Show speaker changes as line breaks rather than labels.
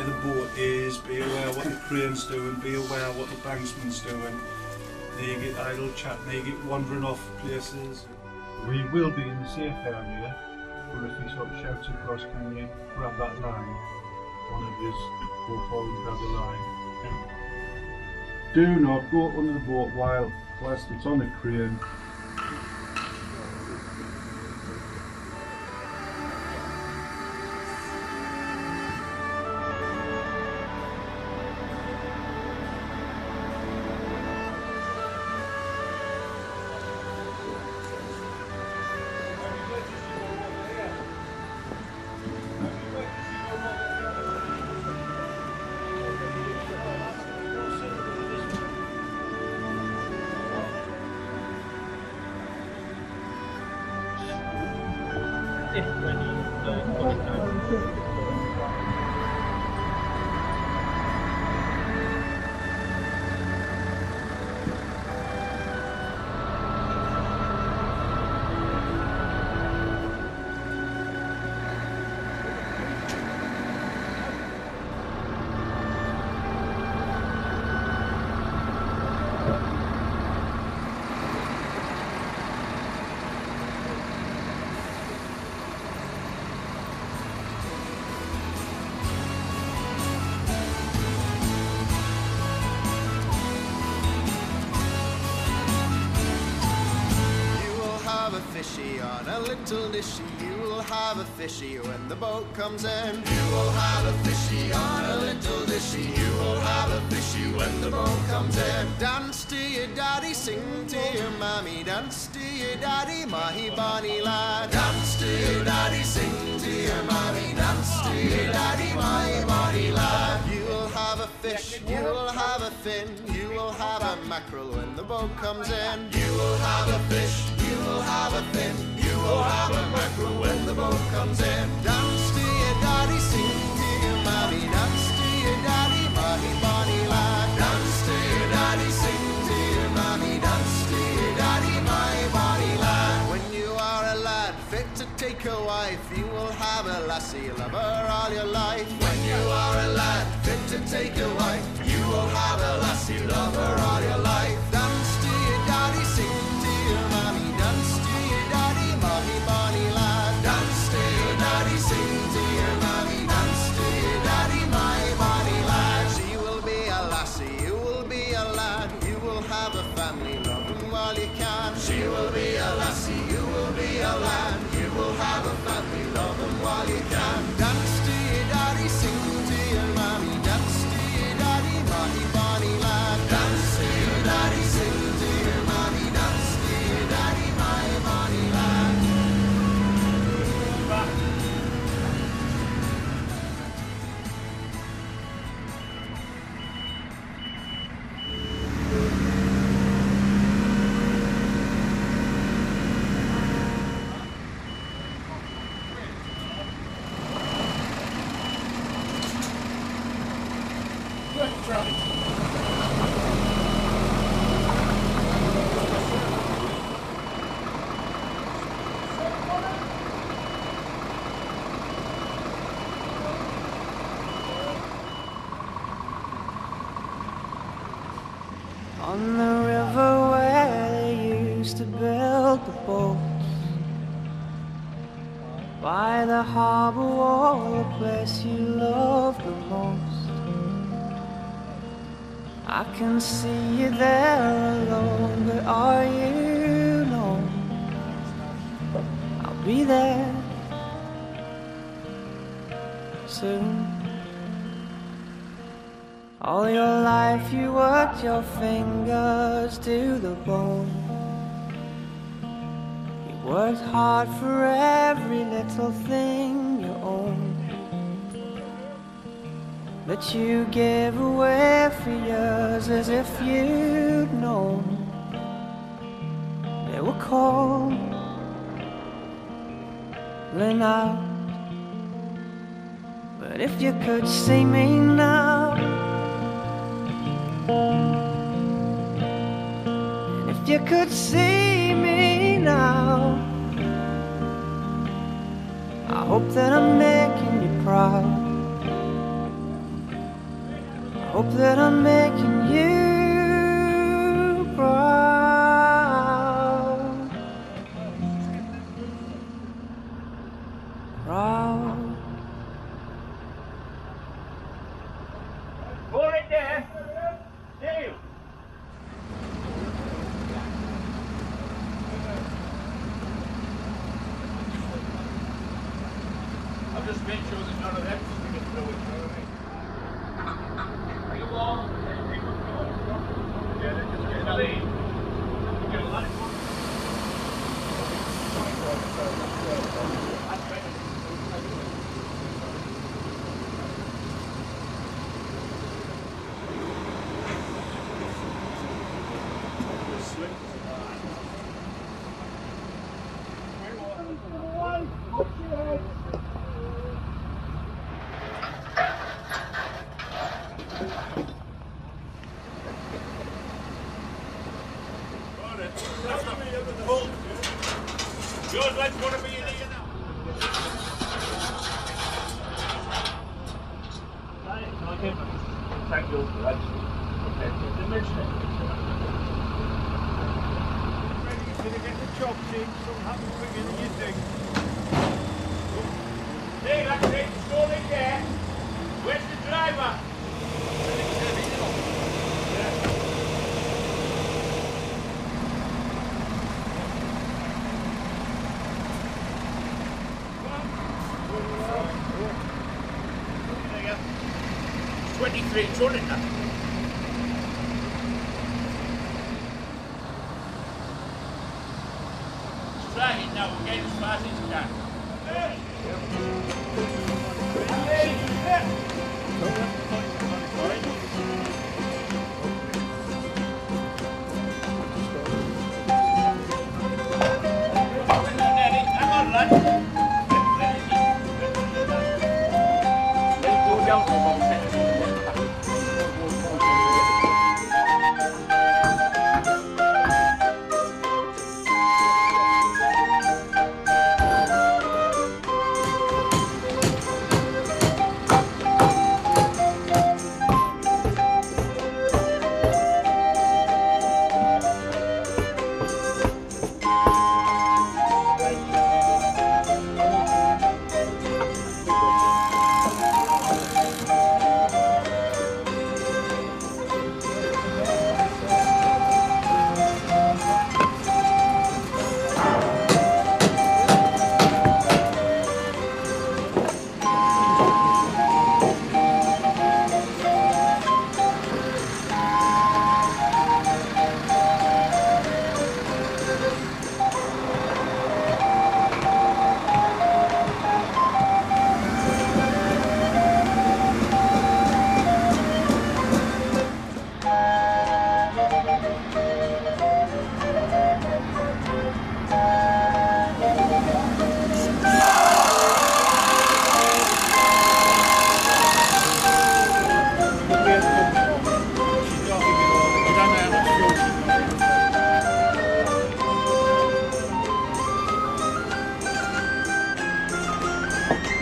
where the boat is, be aware what the crane's doing, be aware what the banksman's doing. They get idle chat, they get wandering off places.
We will be in the safe area, but if he sort of shouts across, can you grab that line? One of yous go forward and grab the line. Do not go under the boat while whilst it's on the crane.
Little dishy. You will have a fishy when the boat comes in. You will have a fishy on a little dishy. You will have a fishy when the boat comes in. Dance to your daddy, sing to your mommy. Dance to your daddy, my bonny lad. Dance to your daddy, sing to your mommy. Dance to your daddy, my bonny lad. You will have a fish, you will have a fin, you will have a mackerel when the boat comes in. You will have a fish, you will have a fin, a when the boat comes in. Dance to your daddy, sing to your mommy, dance to your daddy, lad. Dance to your daddy, sing to your mommy, dance to your daddy, my lad. When you are a lad fit to take a wife, you will have a lassie lover all your life. When you are a lad fit to take a wife, you will have a lassie lover all your life. Will
On the river where they used to build the boats. By the harbor wall, the place you love the most I can see you there alone, but are you alone? I'll be there soon all your life you worked your fingers to the bone You Worked hard for every little thing That you gave away for yours as if you'd known. They were cold, laying out. But if you could see me now. If you could see me now, I hope that I'm making you proud. Hope that I'm making you
Yeah, they're just getting a lead. You get a lot of- That's better. Yours like gonna be in here now. Thank you. That's okay. The next thing.
Gonna get the chops in, something happens quicker than you think.
Hey, that's it. It's all in there. Where's the driver? Twenty-three you